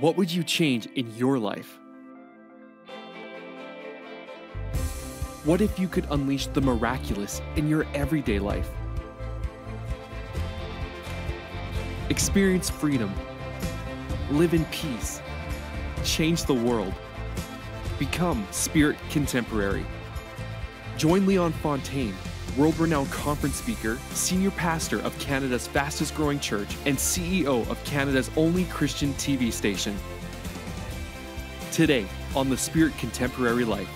What would you change in your life? What if you could unleash the miraculous in your everyday life? Experience freedom, live in peace, change the world, become spirit contemporary. Join Leon Fontaine, world renowned conference speaker, senior pastor of Canada's fastest growing church, and CEO of Canada's only Christian TV station. Today on the Spirit Contemporary Life.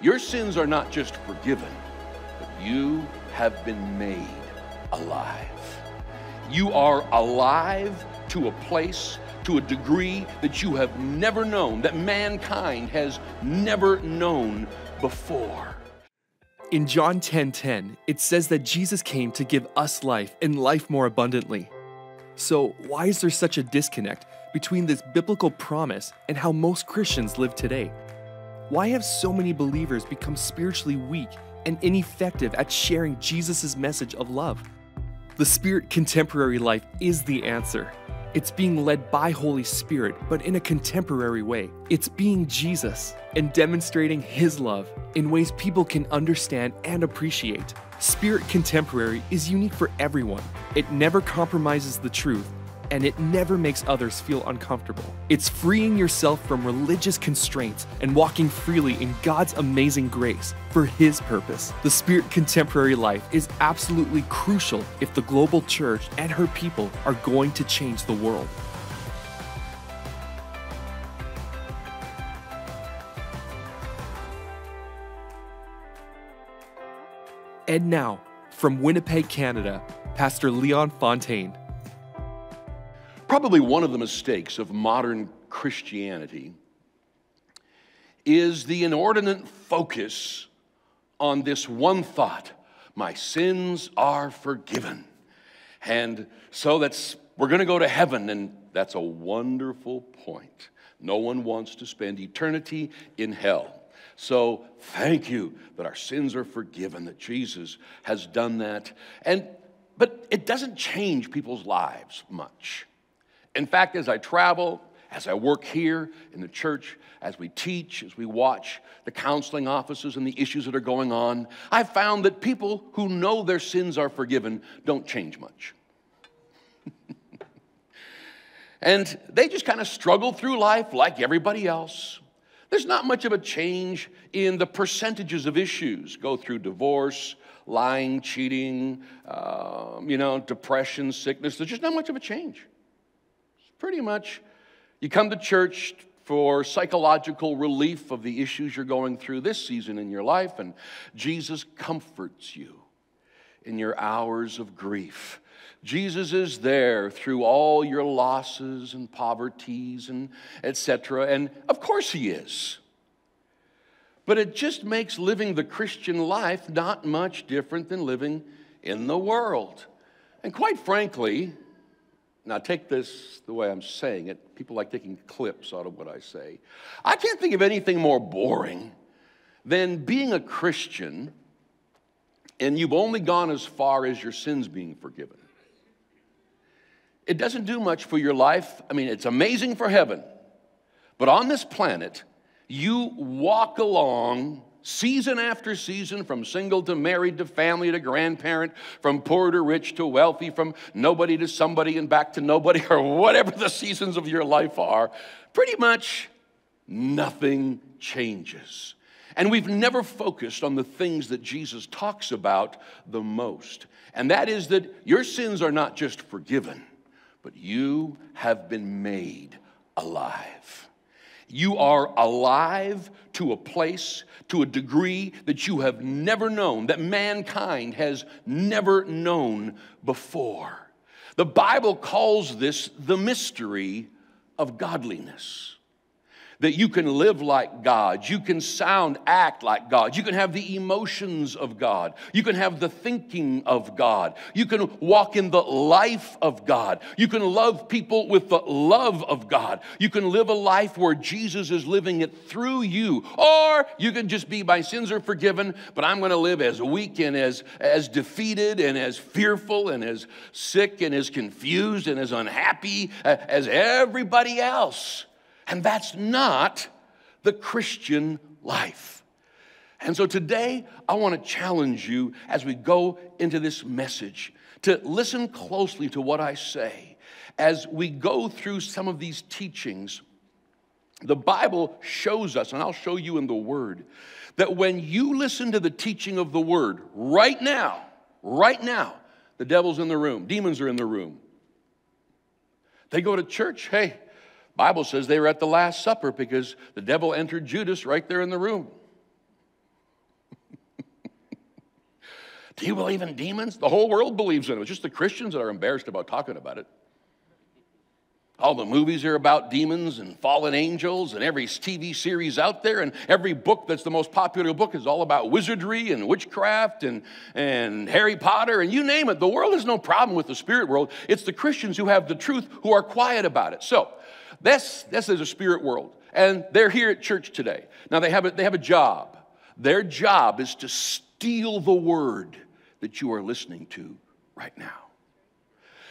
Your sins are not just forgiven, but you have been made alive. You are alive to a place, to a degree that you have never known, that mankind has never known before. In John 10:10, 10, 10, it says that Jesus came to give us life and life more abundantly. So, why is there such a disconnect between this biblical promise and how most Christians live today? Why have so many believers become spiritually weak and ineffective at sharing Jesus' message of love? The Spirit Contemporary Life is the answer. It's being led by Holy Spirit, but in a contemporary way. It's being Jesus and demonstrating His love in ways people can understand and appreciate. Spirit Contemporary is unique for everyone. It never compromises the truth and it never makes others feel uncomfortable. It's freeing yourself from religious constraints and walking freely in God's amazing grace for His purpose. The Spirit Contemporary Life is absolutely crucial if the global church and her people are going to change the world. And now, from Winnipeg, Canada, Pastor Leon Fontaine. Probably one of the mistakes of modern Christianity is the inordinate focus on this one thought my sins are forgiven. And so that's, we're going to go to heaven, and that's a wonderful point. No one wants to spend eternity in hell. So thank you that our sins are forgiven, that Jesus has done that. And, but it doesn't change people's lives much. In fact, as I travel, as I work here in the church, as we teach, as we watch the counseling offices and the issues that are going on, I've found that people who know their sins are forgiven don't change much. and they just kind of struggle through life like everybody else. There's not much of a change in the percentages of issues. Go through divorce, lying, cheating, um, you know, depression, sickness. There's just not much of a change. Pretty much, you come to church for psychological relief of the issues you're going through this season in your life, and Jesus comforts you in your hours of grief. Jesus is there through all your losses and poverties and etc. And of course he is. But it just makes living the Christian life not much different than living in the world. And quite frankly, now, take this the way I'm saying it. People like taking clips out of what I say. I can't think of anything more boring than being a Christian and you've only gone as far as your sins being forgiven. It doesn't do much for your life. I mean, it's amazing for heaven. But on this planet, you walk along season after season, from single to married to family to grandparent, from poor to rich to wealthy, from nobody to somebody and back to nobody, or whatever the seasons of your life are, pretty much nothing changes. And we've never focused on the things that Jesus talks about the most. And that is that your sins are not just forgiven, but you have been made alive. You are alive to a place, to a degree that you have never known, that mankind has never known before. The Bible calls this the mystery of godliness. That you can live like God, you can sound, act like God, you can have the emotions of God, you can have the thinking of God, you can walk in the life of God, you can love people with the love of God, you can live a life where Jesus is living it through you, or you can just be, my sins are forgiven, but I'm gonna live as weak and as, as defeated and as fearful and as sick and as confused and as unhappy as everybody else. And that's not the Christian life. And so today, I want to challenge you as we go into this message to listen closely to what I say. As we go through some of these teachings, the Bible shows us, and I'll show you in the Word, that when you listen to the teaching of the Word right now, right now, the devil's in the room, demons are in the room. They go to church, hey, Bible says they were at the Last Supper because the devil entered Judas right there in the room. Do you believe in demons? The whole world believes in it. It's just the Christians that are embarrassed about talking about it. All the movies are about demons and fallen angels, and every TV series out there, and every book that's the most popular book is all about wizardry and witchcraft and, and Harry Potter, and you name it. The world has no problem with the spirit world. It's the Christians who have the truth who are quiet about it. So, this, this is a spirit world. And they're here at church today. Now, they have, a, they have a job. Their job is to steal the word that you are listening to right now.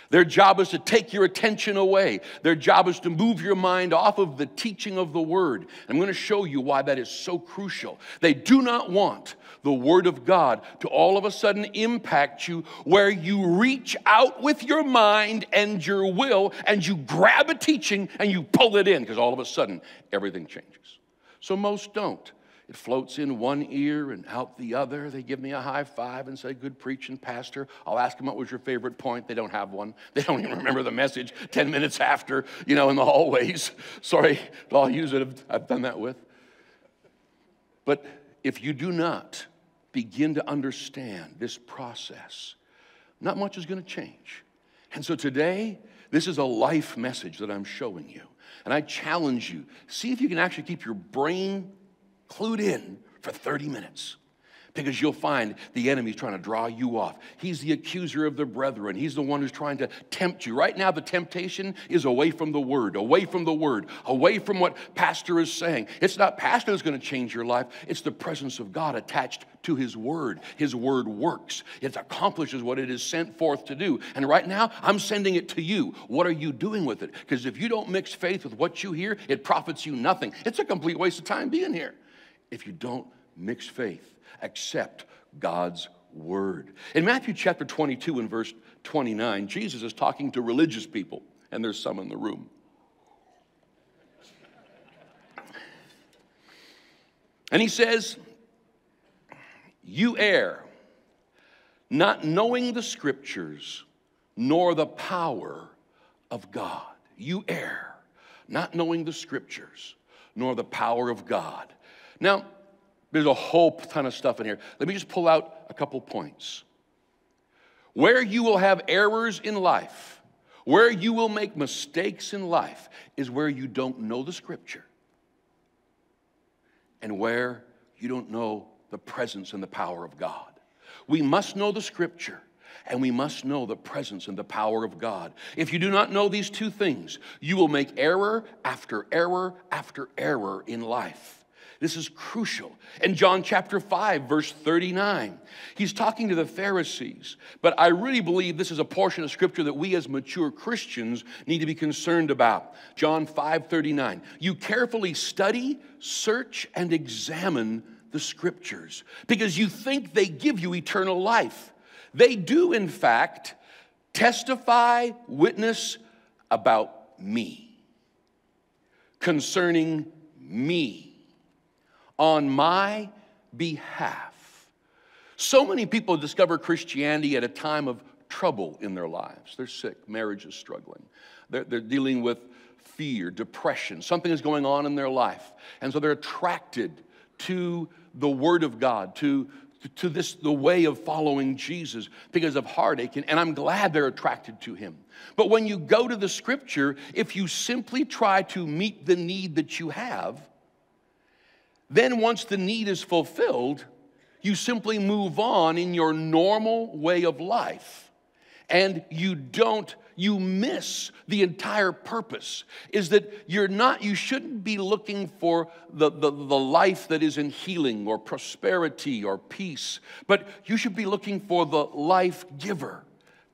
Their job is to take your attention away. Their job is to move your mind off of the teaching of the word. I'm going to show you why that is so crucial. They do not want the word of God to all of a sudden impact you where you reach out with your mind and your will and you grab a teaching and you pull it in because all of a sudden everything changes. So most don't. It floats in one ear and out the other. They give me a high five and say, Good preaching, Pastor. I'll ask them what was your favorite point. They don't have one. They don't even remember the message 10 minutes after, you know, in the hallways. Sorry, I'll use it. I've done that with. But if you do not begin to understand this process, not much is going to change. And so today, this is a life message that I'm showing you. And I challenge you see if you can actually keep your brain clued in for 30 minutes because you'll find the enemy's trying to draw you off. He's the accuser of the brethren. He's the one who's trying to tempt you. Right now, the temptation is away from the word, away from the word, away from what pastor is saying. It's not pastor that's going to change your life, it's the presence of God attached to his word. His word works, it accomplishes what it is sent forth to do. And right now, I'm sending it to you. What are you doing with it? Because if you don't mix faith with what you hear, it profits you nothing. It's a complete waste of time being here if you don't mix faith, accept God's word. In Matthew chapter 22 and verse 29, Jesus is talking to religious people, and there's some in the room. And he says, You err, not knowing the scriptures nor the power of God. You err, not knowing the scriptures nor the power of God. Now, there's a whole ton of stuff in here. Let me just pull out a couple points. Where you will have errors in life, where you will make mistakes in life, is where you don't know the scripture and where you don't know the presence and the power of God. We must know the scripture and we must know the presence and the power of God. If you do not know these two things, you will make error after error after error in life. This is crucial. In John chapter 5, verse 39, he's talking to the Pharisees. But I really believe this is a portion of scripture that we as mature Christians need to be concerned about. John 5 39. You carefully study, search, and examine the scriptures because you think they give you eternal life. They do, in fact, testify, witness about me, concerning me on my behalf. So many people discover Christianity at a time of trouble in their lives. They're sick, marriage is struggling, they're, they're dealing with fear, depression, something is going on in their life. And so they're attracted to the Word of God, to to this the way of following Jesus because of heartache and, and I'm glad they're attracted to him. But when you go to the scripture, if you simply try to meet the need that you have, then once the need is fulfilled, you simply move on in your normal way of life. And you don't you miss the entire purpose is that you're not you shouldn't be looking for the, the, the life that is in healing or prosperity or peace but you should be looking for the life giver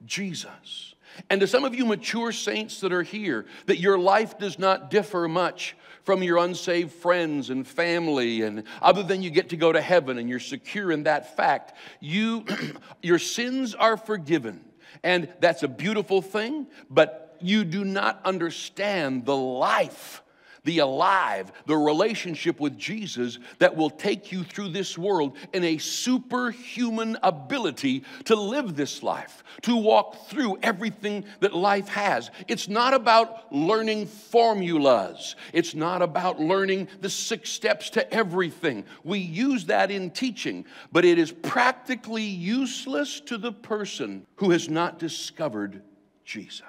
jesus and to some of you mature saints that are here that your life does not differ much from your unsaved friends and family and other than you get to go to heaven and you're secure in that fact you your sins are forgiven. And that's a beautiful thing, but you do not understand the life, the alive, the relationship with Jesus that will take you through this world in a superhuman ability to live this life, to walk through everything that life has. It's not about learning formulas, it's not about learning the six steps to everything. We use that in teaching, but it is practically useless to the person who has not discovered Jesus.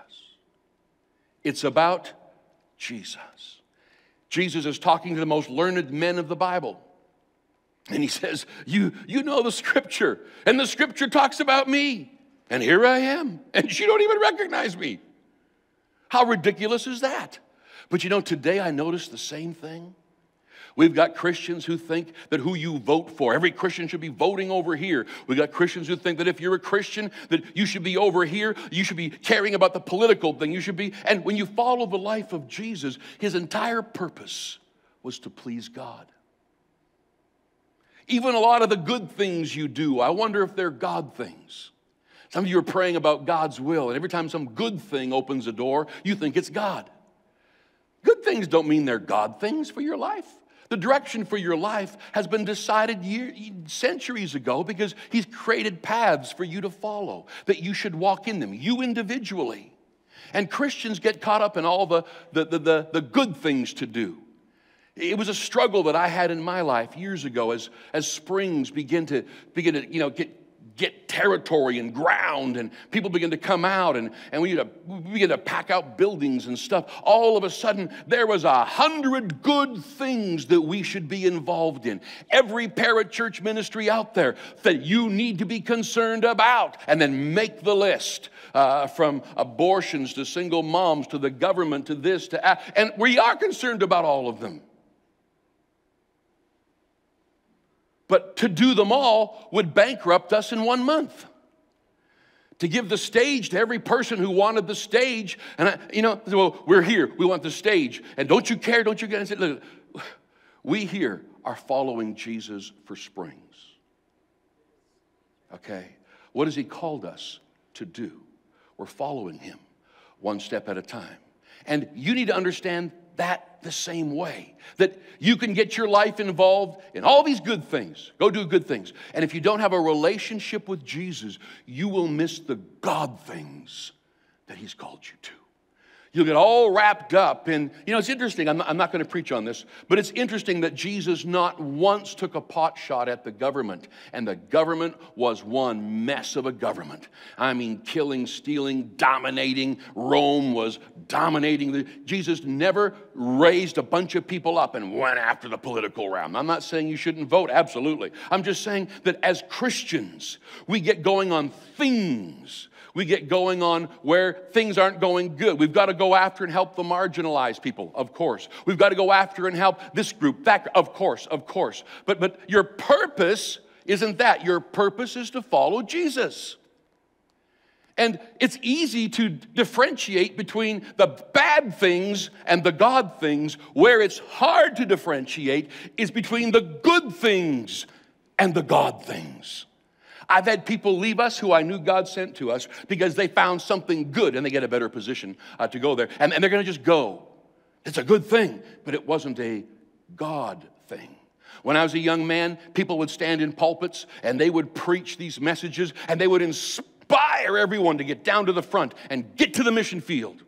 It's about Jesus. Jesus is talking to the most learned men of the Bible. And he says, you, you know the scripture, and the scripture talks about me. And here I am, and you don't even recognize me. How ridiculous is that? But you know, today I noticed the same thing. We've got Christians who think that who you vote for, every Christian should be voting over here. We've got Christians who think that if you're a Christian, that you should be over here. You should be caring about the political thing. You should be, and when you follow the life of Jesus, his entire purpose was to please God. Even a lot of the good things you do, I wonder if they're God things. Some of you are praying about God's will, and every time some good thing opens a door, you think it's God. Good things don't mean they're God things for your life. The direction for your life has been decided year, centuries ago because He's created paths for you to follow, that you should walk in them, you individually. And Christians get caught up in all the, the, the, the, the good things to do. It was a struggle that I had in my life years ago as, as springs begin to, begin to you know, get get territory and ground, and people begin to come out, and, and we, to, we begin to pack out buildings and stuff. All of a sudden, there was a hundred good things that we should be involved in. Every parachurch ministry out there that you need to be concerned about, and then make the list. Uh, from abortions to single moms to the government to this to uh, and we are concerned about all of them But to do them all would bankrupt us in one month. To give the stage to every person who wanted the stage, and I, you know, well, we're here, we want the stage, and don't you care? Don't you care? I said, look, we here are following Jesus for springs. Okay, what has He called us to do? We're following Him one step at a time. And you need to understand that the same way. That you can get your life involved in all these good things. Go do good things. And if you don't have a relationship with Jesus, you will miss the God things that He's called you to. You'll get all wrapped up in, you know, it's interesting. I'm not, I'm not going to preach on this, but it's interesting that Jesus not once took a pot shot at the government, and the government was one mess of a government. I mean, killing, stealing, dominating. Rome was dominating. The, Jesus never raised a bunch of people up and went after the political realm. I'm not saying you shouldn't vote, absolutely. I'm just saying that as Christians, we get going on things we get going on where things aren't going good. We've got to go after and help the marginalized people, of course. We've got to go after and help this group, that, of course, of course. But, but your purpose isn't that. Your purpose is to follow Jesus. And it's easy to differentiate between the bad things and the God things. Where it's hard to differentiate is between the good things and the God things. I've had people leave us who I knew God sent to us because they found something good and they get a better position uh, to go there. And, and they're going to just go. It's a good thing, but it wasn't a God thing. When I was a young man, people would stand in pulpits and they would preach these messages and they would inspire everyone to get down to the front and get to the mission field.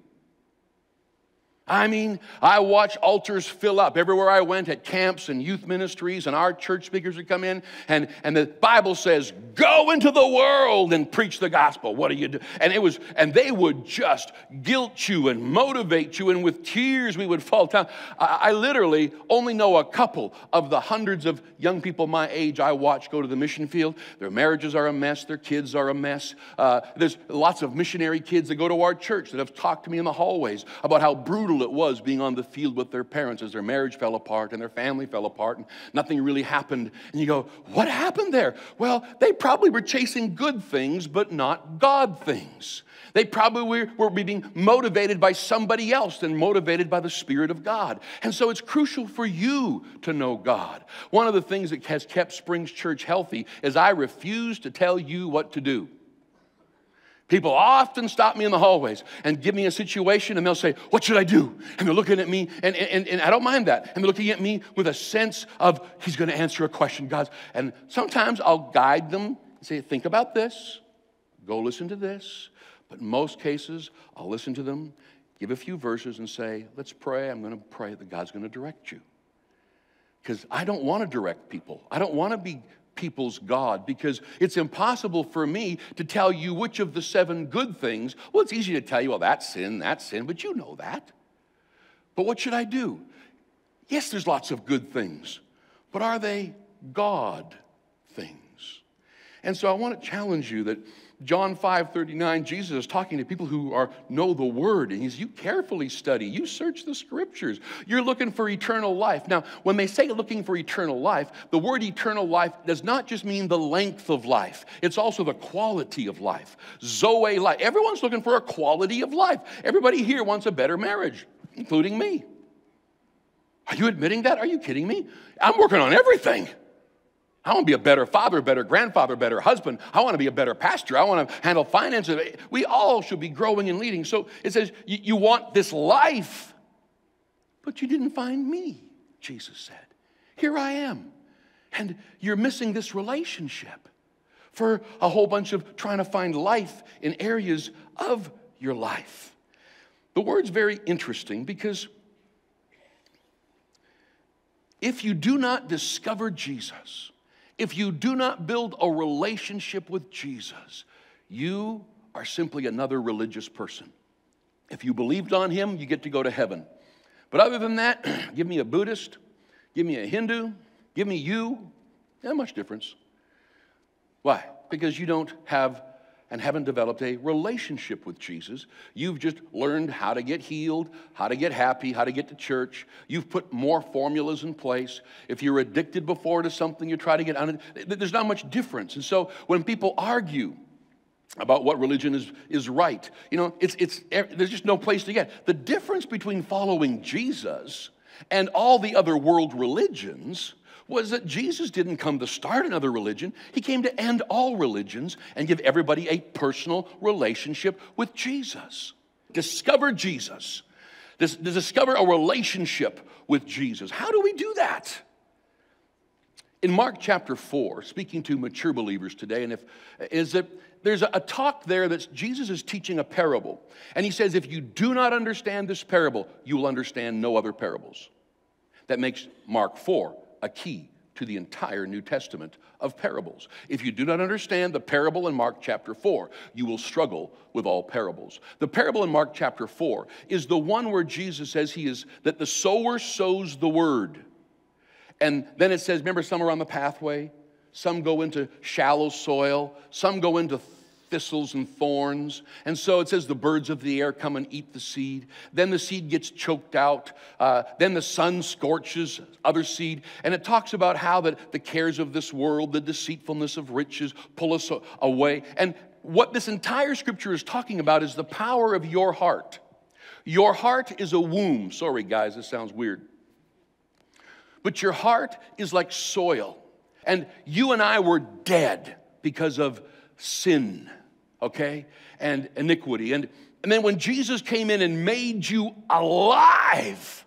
I mean, I watch altars fill up everywhere I went at camps and youth ministries, and our church speakers would come in, and, and the Bible says, Go into the world and preach the gospel. What do you do? And it was, and they would just guilt you and motivate you, and with tears we would fall down. I, I literally only know a couple of the hundreds of young people my age I watch go to the mission field. Their marriages are a mess, their kids are a mess. Uh, there's lots of missionary kids that go to our church that have talked to me in the hallways about how brutal brutal it was being on the field with their parents as their marriage fell apart and their family fell apart and nothing really happened. And you go, What happened there? Well, they probably were chasing good things, but not God things. They probably were, being motivated by somebody else than motivated by the Spirit of God. And so it's crucial for you to know God. One of the things that has kept Springs Church healthy is I refuse to tell you what to do. People often stop me in the hallways and give me a situation and they'll say, What should I do? And they're looking at me, and, and, and I don't mind that. And they're looking at me with a sense of, He's going to answer a question, God's. And sometimes I'll guide them and say, Think about this, go listen to this. But in most cases, I'll listen to them, give a few verses, and say, Let's pray. I'm going to pray that God's going to direct you. Because I don't want to direct people, I don't want to be people's God because it's impossible for me to tell you which of the seven good things. Well, it's easy to tell you, well, that's sin, that's sin, but you know that. But what should I do? Yes, there's lots of good things, but are they God things? And so I want to challenge you that John 5 39, Jesus is talking to people who are know the word, and he's you carefully study, you search the scriptures. You're looking for eternal life. Now, when they say looking for eternal life, the word eternal life does not just mean the length of life, it's also the quality of life. Zoe life. Everyone's looking for a quality of life. Everybody here wants a better marriage, including me. Are you admitting that? Are you kidding me? I'm working on everything. I want to be a better father, better grandfather, better husband. I want to be a better pastor. I want to handle finances. We all should be growing and leading. So it says, you want this life, but you didn't find me, Jesus said. Here I am. And you're missing this relationship for a whole bunch of trying to find life in areas of your life. The word's very interesting because if you do not discover Jesus, if you do not build a relationship with Jesus, you are simply another religious person. If you believed on him, you get to go to heaven. But other than that, give me a Buddhist, give me a Hindu, give me you, not much difference. Why? Because you don't have and haven't developed a relationship with Jesus. You've just learned how to get healed, how to get happy, how to get to church. You've put more formulas in place. If you're addicted before to something, you try to get on it. There's not much difference. And so when people argue, about what religion is, is right. You know, it's, it's, there's just no place to get. The difference between following Jesus and all the other world religions was that Jesus didn't come to start another religion. He came to end all religions and give everybody a personal relationship with Jesus. Discover Jesus. Dis- discover a relationship with Jesus. How do we do that? In Mark chapter 4, speaking to mature believers today, and if is that there's a, a talk there that Jesus is teaching a parable. And he says, if you do not understand this parable, you will understand no other parables. That makes Mark 4 a key to the entire New Testament of parables. If you do not understand the parable in Mark chapter 4, you will struggle with all parables. The parable in Mark chapter 4 is the one where Jesus says he is that the sower sows the word. And then it says, remember, some are on the pathway, some go into shallow soil, some go into thistles and thorns. And so it says the birds of the air come and eat the seed. Then the seed gets choked out. Uh, then the sun scorches other seed. And it talks about how that the cares of this world, the deceitfulness of riches pull us away. And what this entire scripture is talking about is the power of your heart. Your heart is a womb. Sorry, guys, this sounds weird. But your heart is like soil. And you and I were dead because of sin okay, and iniquity. And, and then when Jesus came in and made you alive,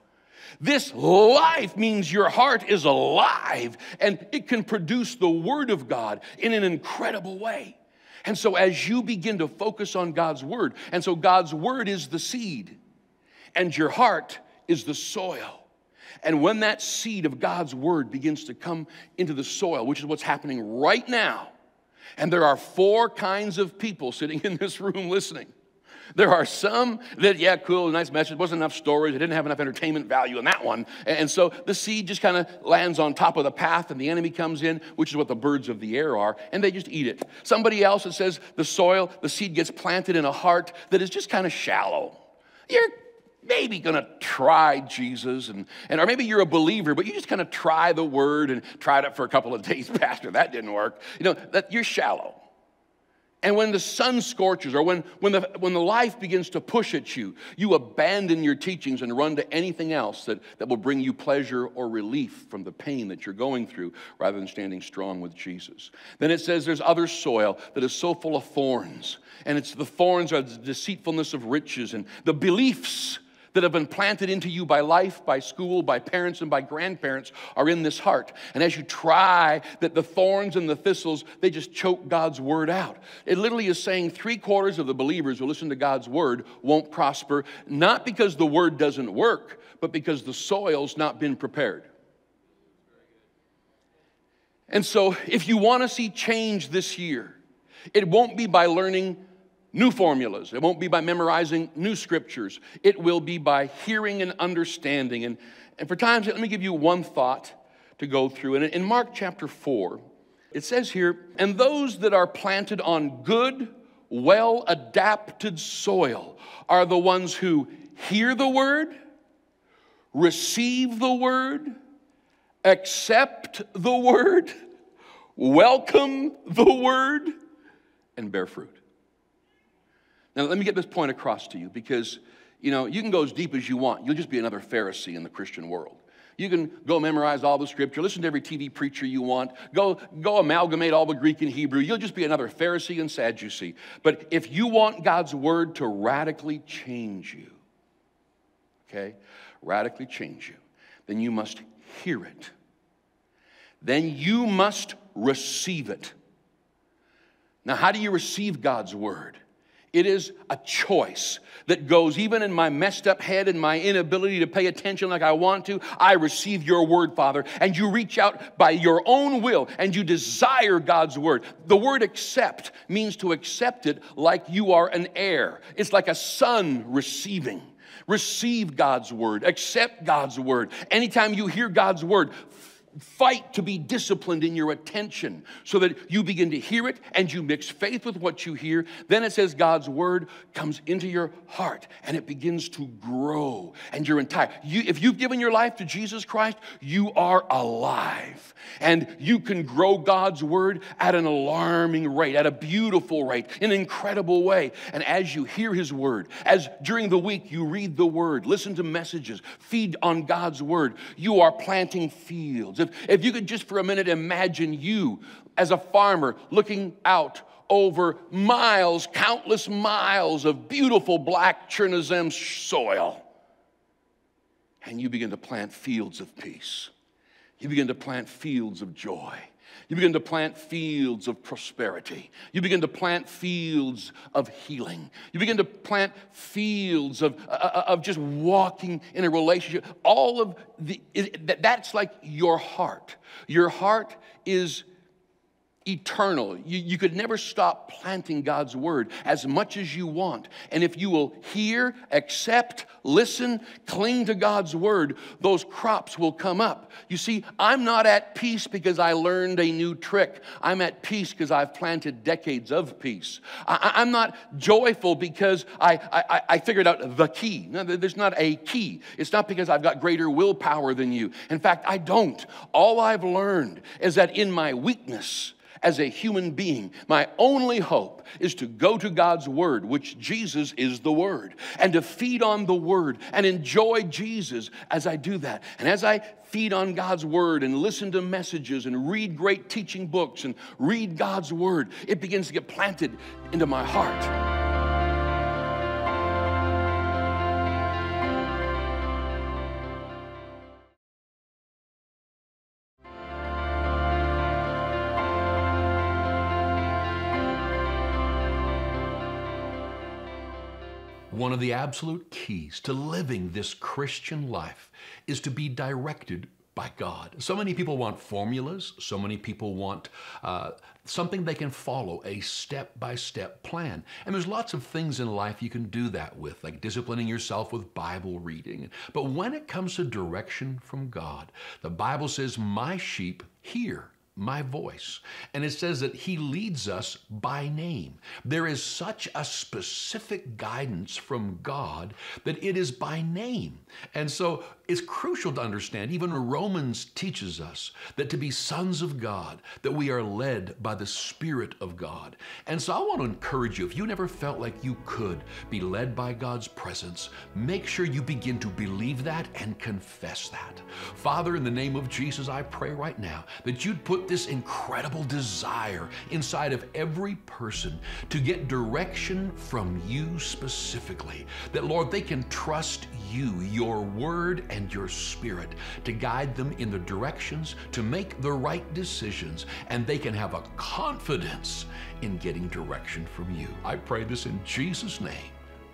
this life means your heart is alive and it can produce the Word of God in an incredible way. And so, as you begin to focus on God's Word, and so God's Word is the seed, and your heart is the soil. And when that seed of God's word begins to come into the soil, which is what's happening right now, and there are four kinds of people sitting in this room listening. There are some that, yeah, cool, nice message, wasn't enough stories, it didn't have enough entertainment value in that one. And so the seed just kind of lands on top of the path, and the enemy comes in, which is what the birds of the air are, and they just eat it. Somebody else, that says the soil, the seed gets planted in a heart that is just kind of shallow. You're maybe gonna try Jesus, and, and or maybe you're a believer, but you just kind of try the word and tried it for a couple of days, Pastor. That didn't work. You know, that you're shallow. And when the sun scorches, or when, when, the, when the life begins to push at you, you abandon your teachings and run to anything else that, that will bring you pleasure or relief from the pain that you're going through rather than standing strong with Jesus. Then it says there's other soil that is so full of thorns. And it's the thorns are the deceitfulness of riches and the beliefs that have been planted into you by life, by school, by parents, and by grandparents are in this heart. And as you try that the thorns and the thistles, they just choke God's word out. It literally is saying three quarters of the believers who listen to God's word won't prosper, not because the word doesn't work, but because the soil's not been prepared. And so, if you want to see change this year, it won't be by learning new formulas. It won't be by memorizing new scriptures. It will be by hearing and understanding. And, and for times, let me give you one thought to go through. And in Mark chapter 4, it says here, and those that are planted on good, well adapted soil are the ones who hear the word, receive the word, accept the word, welcome the word, and bear fruit. Now, let me get this point across to you because, you know, you can go as deep as you want. You'll just be another Pharisee in the Christian world. You can go memorize all the scripture, listen to every TV preacher you want, go, go amalgamate all the Greek and Hebrew. You'll just be another Pharisee and Sadducee. But if you want God's word to radically change you, okay, radically change you, then you must hear it. Then you must receive it. Now, how do you receive God's word? It is a choice that goes even in my messed up head and my inability to pay attention like I want to. I receive your word, Father, and you reach out by your own will and you desire God's word. The word accept means to accept it like you are an heir, it's like a son receiving. Receive God's word, accept God's word. Anytime you hear God's word, fight to be disciplined in your attention so that you begin to hear it and you mix faith with what you hear. Then it says God's word comes into your heart and it begins to grow and you're entire. You, if you've given your life to Jesus Christ, you are alive and you can grow God's word at an alarming rate, at a beautiful rate, in an incredible way. And as you hear his word, as during the week you read the word, listen to messages, feed on God's word, you are planting fields. If you could just for a minute imagine you as a farmer looking out over miles, countless miles of beautiful black Chernozem soil, and you begin to plant fields of peace. You begin to plant fields of joy. You begin to plant fields of prosperity. You begin to plant fields of healing. You begin to plant fields of, uh, uh of just walking in a relationship. All of the, that's like your heart. Your heart is eternal. You, you could never stop planting God's word as much as you want. And if you will hear, accept, listen, cling to God's word, those crops will come up. You see, I'm not at peace because I learned a new trick. I'm at peace because I've planted decades of peace. I, am not joyful because I, I, I figured out the key. No, there's not a key. It's not because I've got greater willpower than you. In fact, I don't. All I've learned is that in my weakness, as a human being. My only hope is to go to God's Word, which Jesus is the Word, and to feed on the Word and enjoy Jesus as I do that. And as I feed on God's Word and listen to messages and read great teaching books and read God's Word, it begins to get planted into my heart. One of the absolute keys to living this Christian life is to be directed by God. So many people want formulas, so many people want uh, something they can follow, a step by step plan. And there's lots of things in life you can do that with, like disciplining yourself with Bible reading. But when it comes to direction from God, the Bible says, My sheep hear my voice. And it says that he leads us by name. There is such a specific guidance from God that it is by name. And so it's crucial to understand, even Romans teaches us that to be sons of God, that we are led by the Spirit of God. And so I want to encourage you, if you never felt like you could be led by God's presence, make sure you begin to believe that and confess that. Father, in the name of Jesus, I pray right now that you'd put this incredible desire inside of every person to get direction from you specifically. That, Lord, they can trust you, your word, and your spirit to guide them in the directions to make the right decisions, and they can have a confidence in getting direction from you. I pray this in Jesus' name.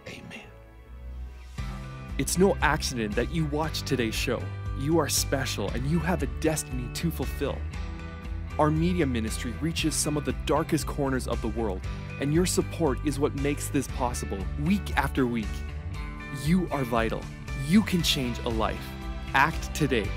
Amen. It's no accident that you watch today's show. You are special and you have a destiny to fulfill. Our media ministry reaches some of the darkest corners of the world, and your support is what makes this possible week after week. You are vital. You can change a life. Act today